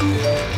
Oh!